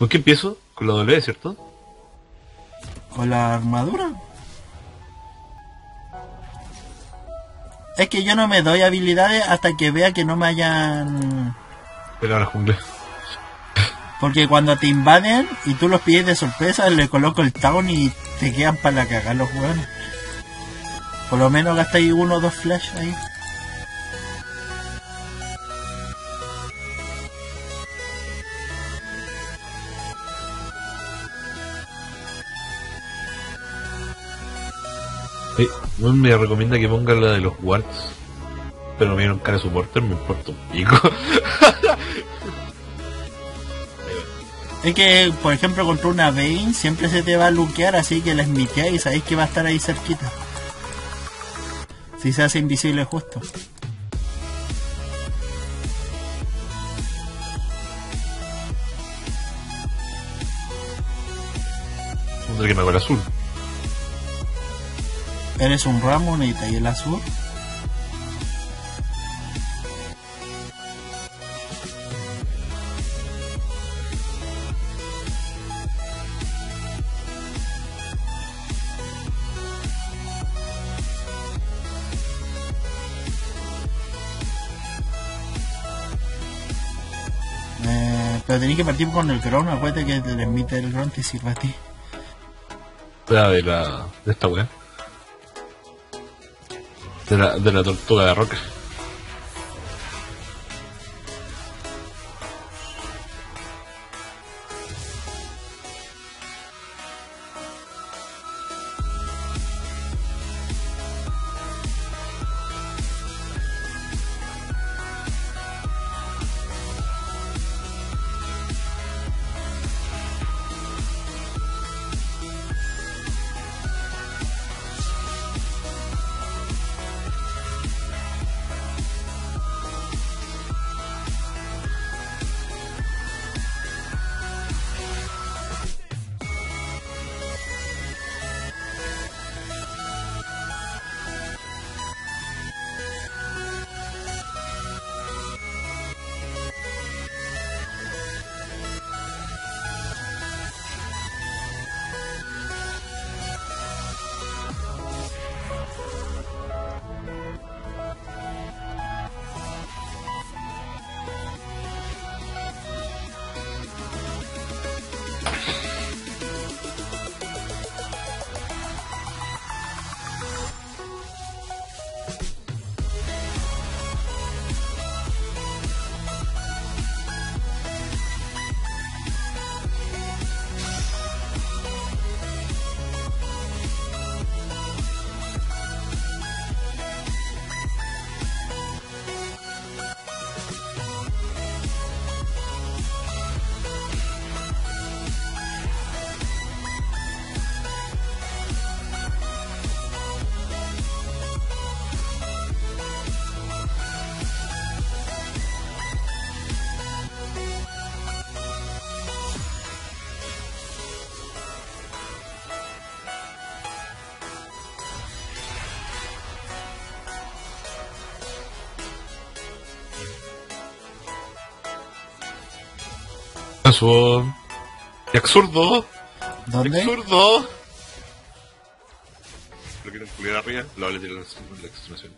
¿Con qué empiezo? Con la W, ¿cierto? ¿Con la armadura? Es que yo no me doy habilidades hasta que vea que no me hayan... Pero ahora jungla. Porque cuando te invaden y tú los pides de sorpresa, le coloco el town y te quedan para cagar los hueones. Por lo menos gastáis uno o dos flash ahí. Sí, no me recomienda que ponga la de los wards. Pero me vieron cara de supporter, me importa un pico. Es que, por ejemplo, contra una Vayne siempre se te va a luquear, así que la smiteáis y sabéis que va a estar ahí cerquita. Si se hace invisible justo. Tendré que me el azul. Eres un Ramonita y el azul. Eh, pero tenéis que partir con el Crown, acuérdate que el emite el Crown te sirve a ti. De la. de esta weá. De la, de la tortuga de roca. Eso. Y absurdo. ¿Dónde? Absurdo. Lo quiero incluir arriba, lo hablé de la la extremación.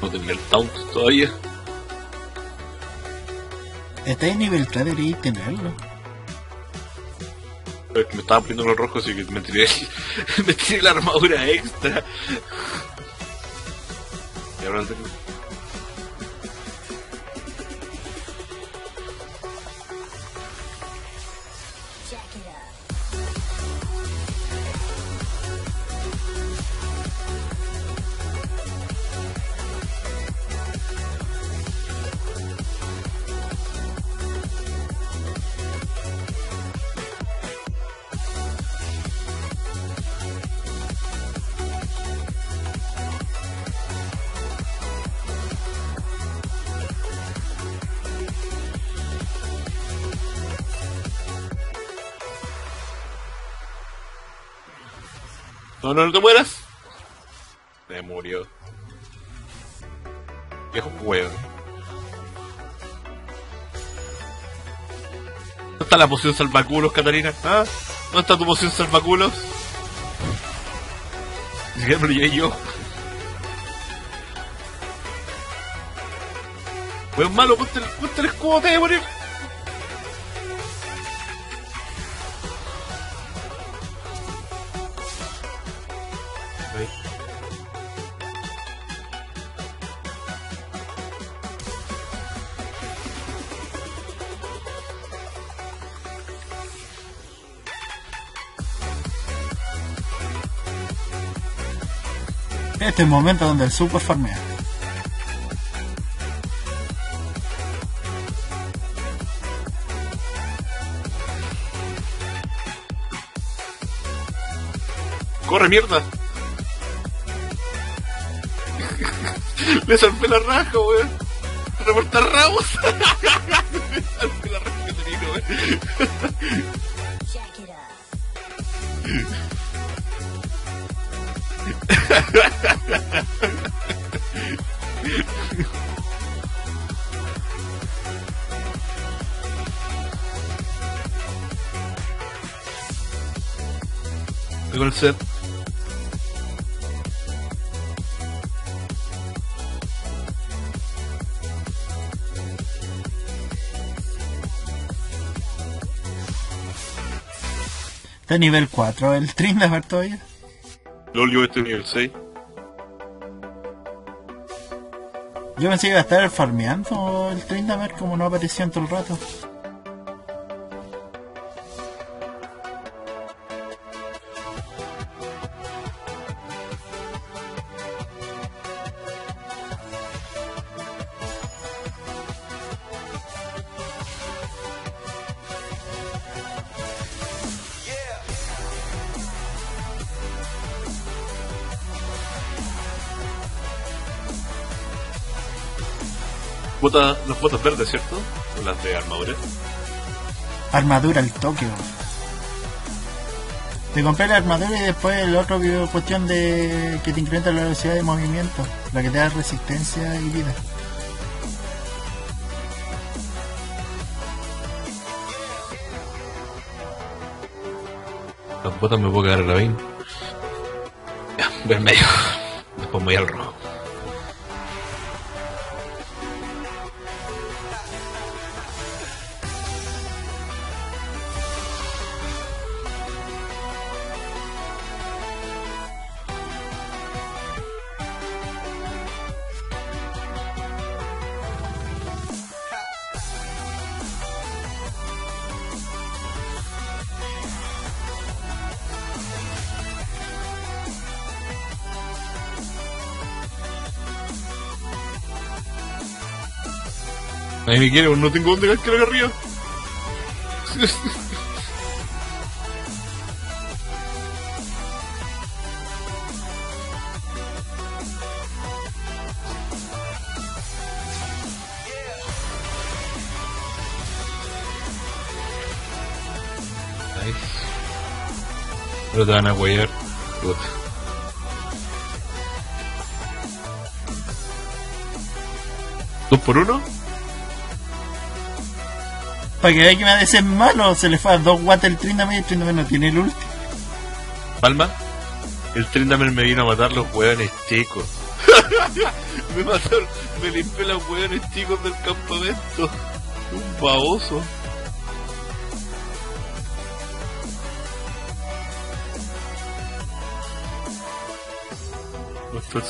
No tenía el taunt todavía. Está en nivel 3, deberíais tenerlo. Pero es que me estaba poniendo los rojos y que me tiré, me tiré la armadura extra. Y ahora tengo. No, no, no te mueras. Se murió. Viejo hueón. ¿Dónde está la poción salvaculos, Catarina? ¿Ah? ¿Dónde está tu poción salvaculos? Ni siquiera me lo llevé yo. Weón malo, ponte el, ponte escudo, te voy a morir. Este es el momento donde el super farmea. ¡Corre, mierda! Le salvé la raja, weón. Reportar ramos. Le salvé la raja que tenía, weón. Jack it up. Estoy con el set. Está nivel 4 el todavía. Lo estoy en nivel 6. Yo pensé que iba a estar farmeando el Trindamer como no aparecía en todo el rato. Bota, las botas verdes, ¿cierto? O las de armadura. Armadura el Tokio. Te compré la armadura y después el otro que cuestión de que te incrementa la velocidad de movimiento, la que te da resistencia y vida. Las botas me puedo quedar en la 20. Ya, voy al medio. Después voy al rojo. Nadie me quiere, pues no tengo dónde cascar acá arriba. Pero te van a. Puta. ¿Dos por uno? Para que vea que me ser malo, se le fue a 2 watts el Trindamer y el Trindamer no tiene el ulti. Palma, el Trindamer me vino a matar los hueones chicos. me mataron, me limpié los hueones chicos del campamento. Un baboso. Nuestro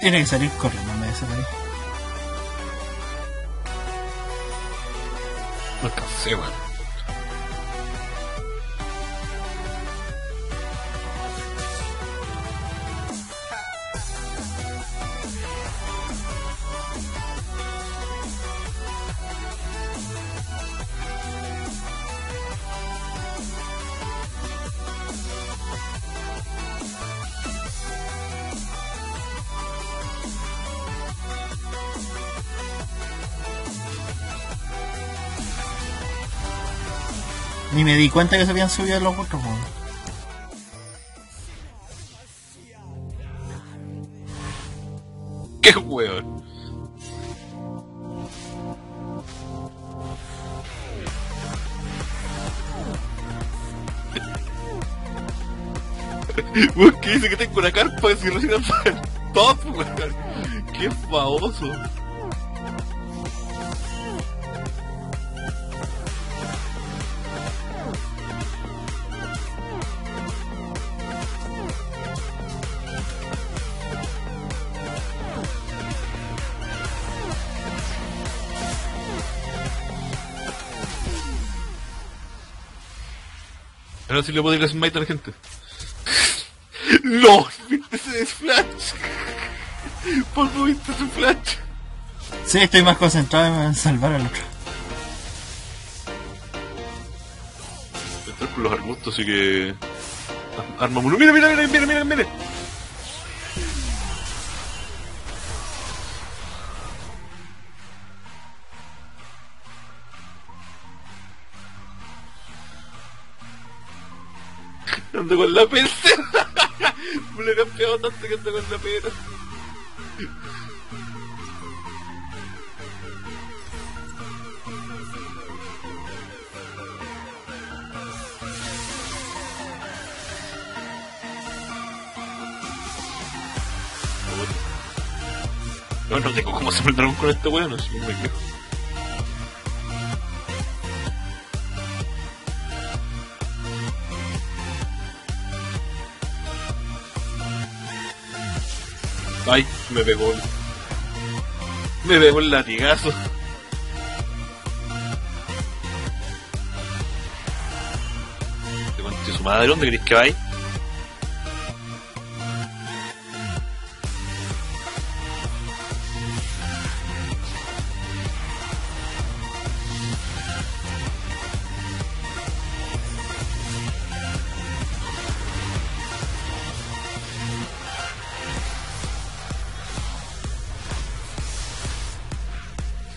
Tiene que salir corriendo de ser ahí. No alcancé, weón. Ni me di cuenta que se habían subido los otros, weón. ¡Qué weón! Que dice que tengo una carpa si recién el top, weón. ¡Qué famoso! Ahora sí le puedo ir a smite a la gente. ¡No! ¿Viste ese flash? ¿Por qué viste ese flash? Sí, estoy más concentrado en salvar al otro. Entrar por los arbustos, así que. Arma uno. Mira, mira, mira, mira, mira, mira. Ando con la pena. Me lo he cambiado tanto que ando con la pena. No, no tengo cómo se dragón con este weón, así que me me pegó. Me pegó el latigazo. Te conté su madre, ¿dónde querés que vaya?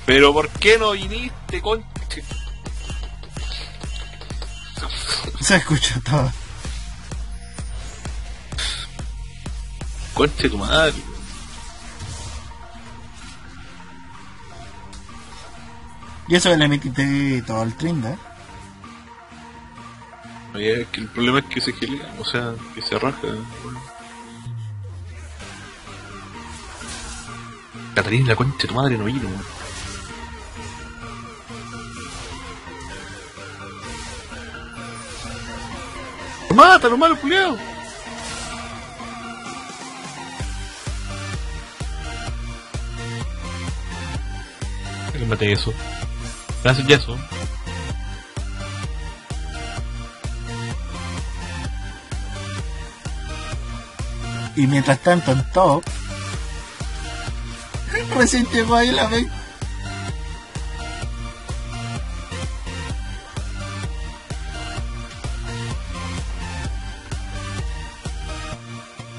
Pero ¿por qué no viniste, conche? Se escucha todo. Conche tu madre. Y eso le metiste todo el trinda, ¿eh? Oye, es que el problema es que se gelea, o sea, que se raja. Catarina, la concha de tu madre no vino, weón. ¡Mátalo, malo, culiao! Que mate eso. Gracias, eso. Y mientras tanto en top, recién llegó ahí la vez.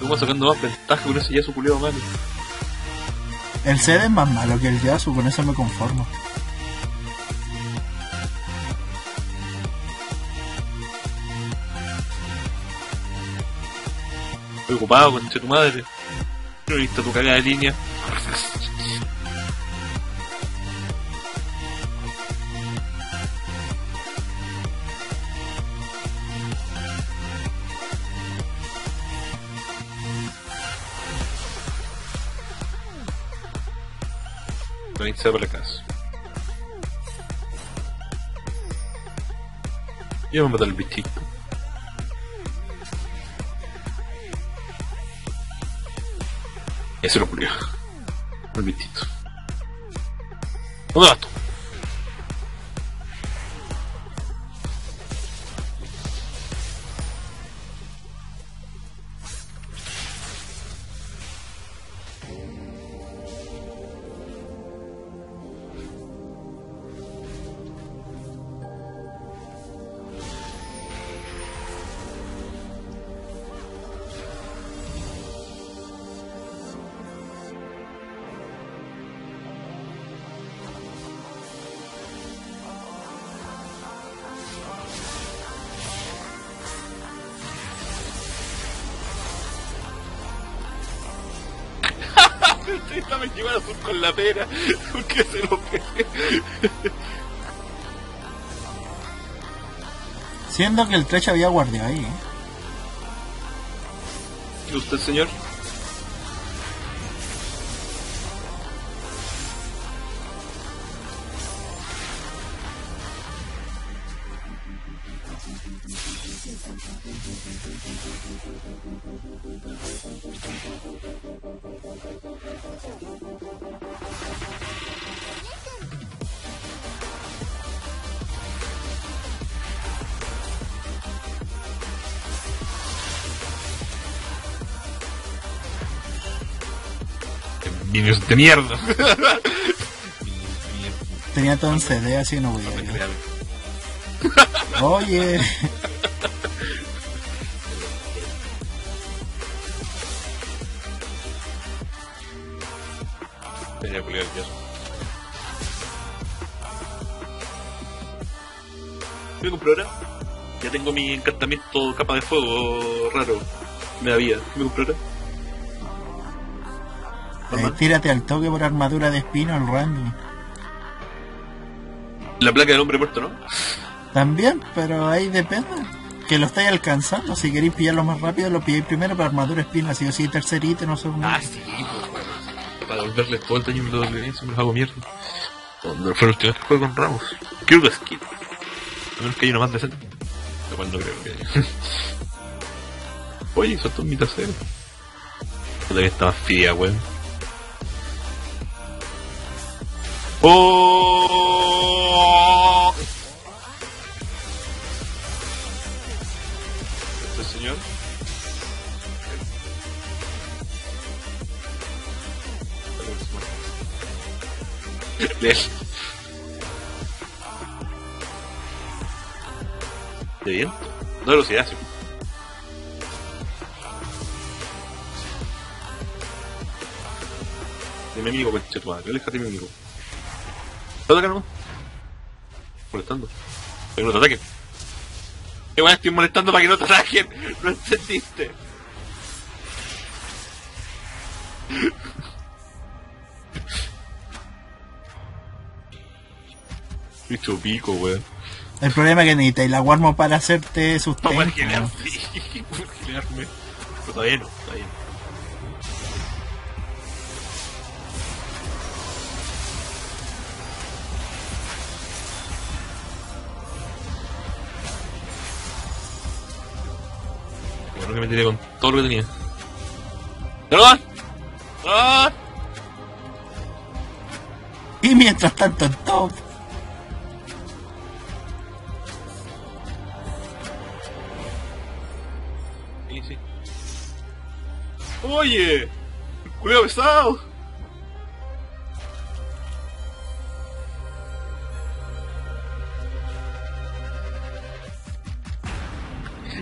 Estamos sacando más ventaja con ese yazo culiao malo. El CD es más malo que el Yasu, con eso me conformo. Estoy ocupado, de tu madre. No he visto tu cagada de línea. No para la casa. Ya me a matar el bichito. Ese lo murió. El bichito. ¿Dónde vas tú? Llegó al azul con la pera. Porque se lo. Siendo que el Trecha había guardiado ahí. ¿eh? ¿Y usted, señor? Minions de mierda. Tenía todo en CD, así no voy a. Oye, Tenía queso. ¿Me compro ahora? Ya tengo mi encantamiento capa de fuego raro. Me da vida. ¿Me compro ahora? Eh, tírate al toque por armadura de espino al random. La placa del hombre muerto, ¿no? También, pero ahí depende. Que lo estáis alcanzando. Si queréis pillarlo más rápido, lo pilláis primero para armadura espina. Si o sí, tercer ítem, no sé. Ah, sí, pues, bueno. Para devolverles todo el daño que me lo devolveré, eso me los hago mierda. ¿Dónde fue el último que jugué con Ramos? Creo que skin. A menos que hay uno más decente. Lo cual no creo que haya. Oye, soltó mi tercero. Puta que está más fría, weón. ¡Oh! ¿Este señor? ¿De bien? No velocidad, sí. De mi amigo, concha tu madre. Aléjate de mi amigo. Molestando. Para que no te ataquen. Qué bueno, estoy molestando para que no te ataquen. No entendiste. Bicho pico, weón. El problema es que necesitáis la Warmo para hacerte sustento. Puedes generarme. Pero todavía no, todavía no. Bueno que me tiré con todo lo que tenía. ¡Dragón! ¡Dragón! Y mientras tanto, en top. Sí, sí. Oye, cuidado pesado.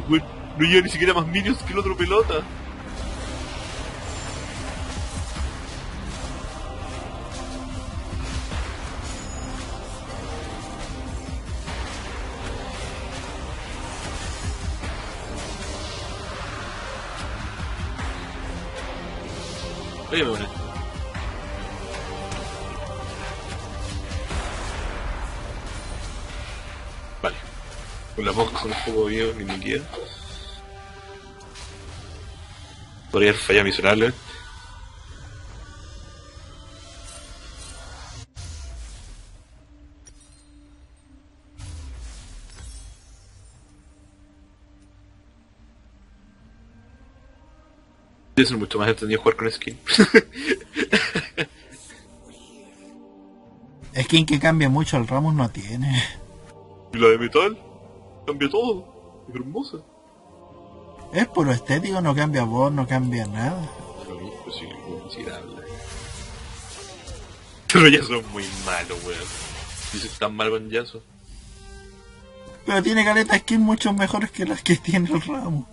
Güey, no llega ni siquiera más minions que el otro pelota. Oye, me. Vale. Con la boca son un poco viejo ni me queda. Podría haber fallado miserable. Debe ser mucho más entretenido jugar con skin. Skin que cambia mucho, el Ramos no tiene. y la de metal cambia todo. Es hermosa. Es puro estético, no cambia voz, no cambia nada. Pues sí. Pero ya son muy malos, weón. Dicen tan mal con Yaso. Pero tiene caleta skin mucho mejores que las que tiene el Ramos.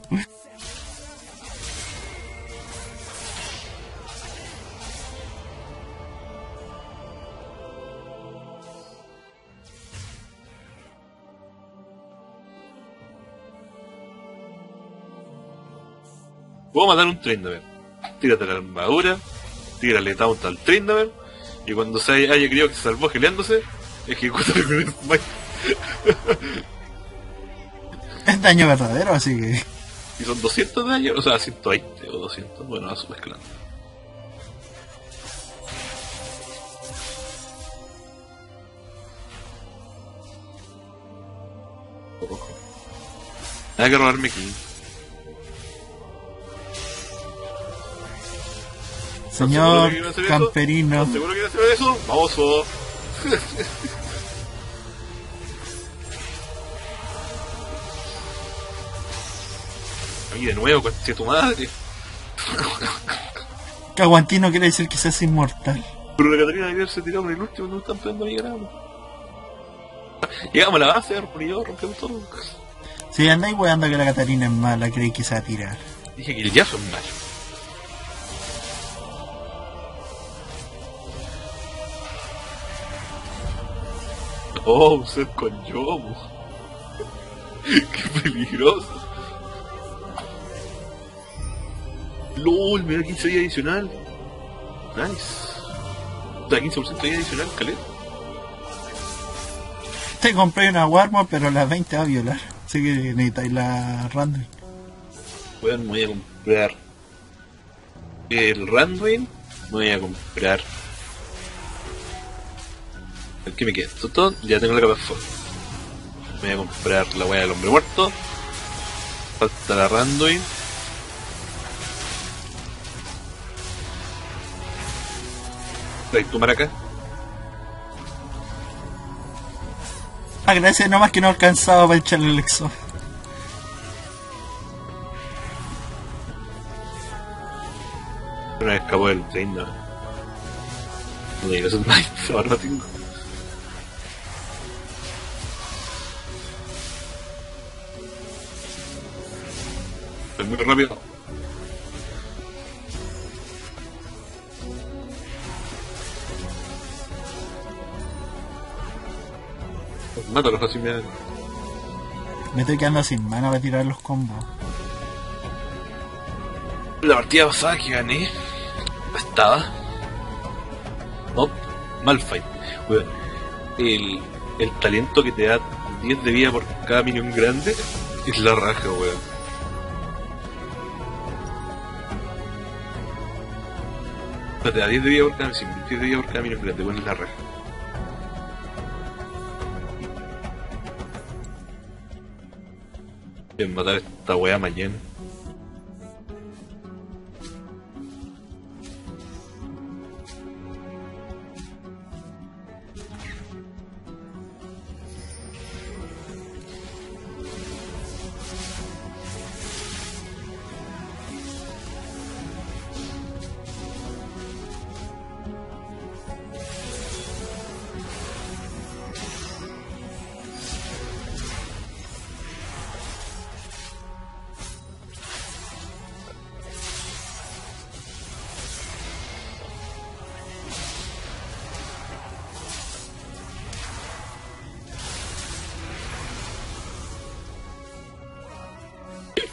Puedo matar un tren, a ver. Tírate la armadura. tírale taunt al Trindamer y cuando se haya, haya creído que se salvó geleándose, ejecútale con el smite. Es daño verdadero, así que. Y son 200 de daño, o sea, 120 o 200, bueno, va su mezclando. Ojo. Nada que robarme aquí. Señor seguro que iba a hacer eso? Camperino. ¿Estás seguro que hacer eso? Baboso. Ahí de nuevo, conche tu madre. Caguantino quiere decir que seas inmortal. Pero la Catarina debería haberse tirado por el último, no están pegando ni ganamos. Llegamos a la base, armonillado, rompemos todo. Si andáis weando que la Catarina es mala, creí que se va a tirar. Dije que el Yasuo es malo. Oh, ser con Yomu. Qué peligroso. LOL, me da 15 días adicional. Nice. Da 15% de adicional, caleta. Te compré una Warmo, pero la 20 va a violar. Así que necesitáis la random. Weón, me voy a comprar el Randwin. Me voy a comprar. ¿El que me queda? Todo, ya tengo la capa de fuego. Me voy a comprar la weá del hombre muerto. Falta la Randuin. Trae tu maraca. Ah, gracias, nomás que no alcanzaba para echarle el exo. Una vez escapó del tren, no. No digas ahora no tengo. Muy rápido. Mátalo fácil, mira. Me estoy quedando sin mana para tirar los combos. La partida pasada que gané estaba. No, Malfight. Weón, el, el talento que te da 10 de vida por cada minion grande es la raja, weón. Te da 10 de vida por cada, sí, 10 de vida por cada minion grande, weón, es la raja. Bien, matar a esta wea mañana.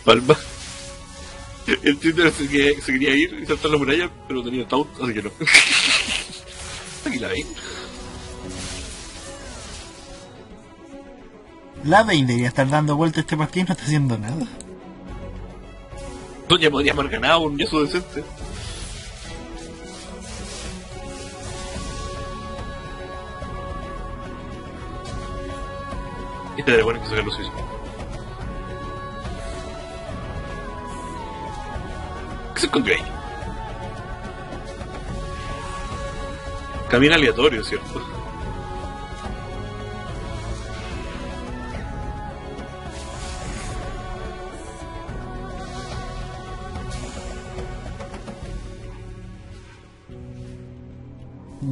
Palma. El Tinder se quería, se quería ir y saltar la muralla, pero tenía taunt, así que no. Aquí la ven. La Vayne debería estar dando vueltas este partido y no está haciendo nada. No, ya podríamos haber ganado un yeso decente. Este bueno que sacar los suizos. ¿Qué se con? Camina aleatorio, ¿cierto?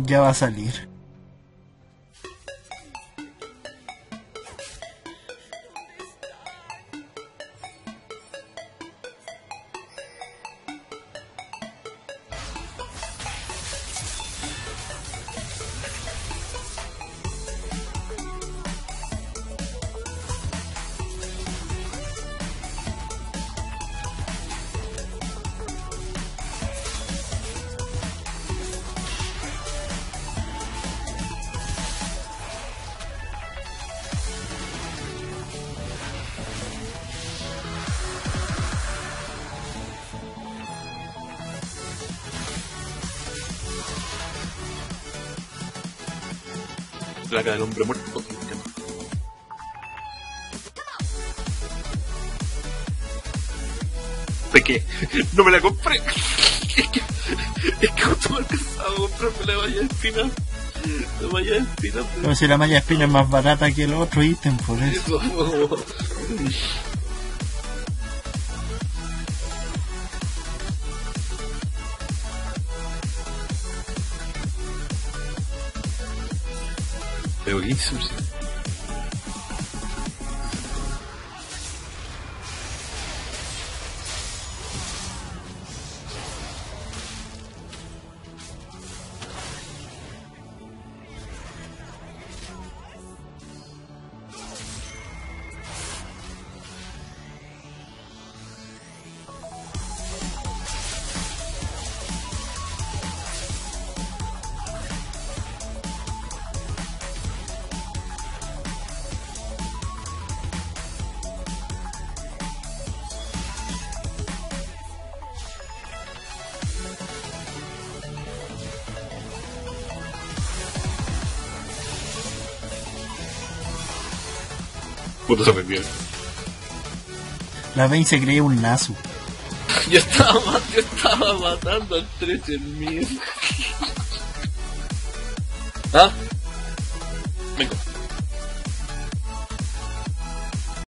Ya va a salir. Placa del hombre muerto. ¿De qué? No me la compré. Es que, es que justo me alcanzaba a comprarme la valla de espina. La valla de espina. Pero si la malla de espina es más barata que el otro ítem, por eso. Eso. Pero Puta se me pierde. La Vayne se creía un Nasu. Yo estaba, yo estaba matando al 13.000. ¿Ah?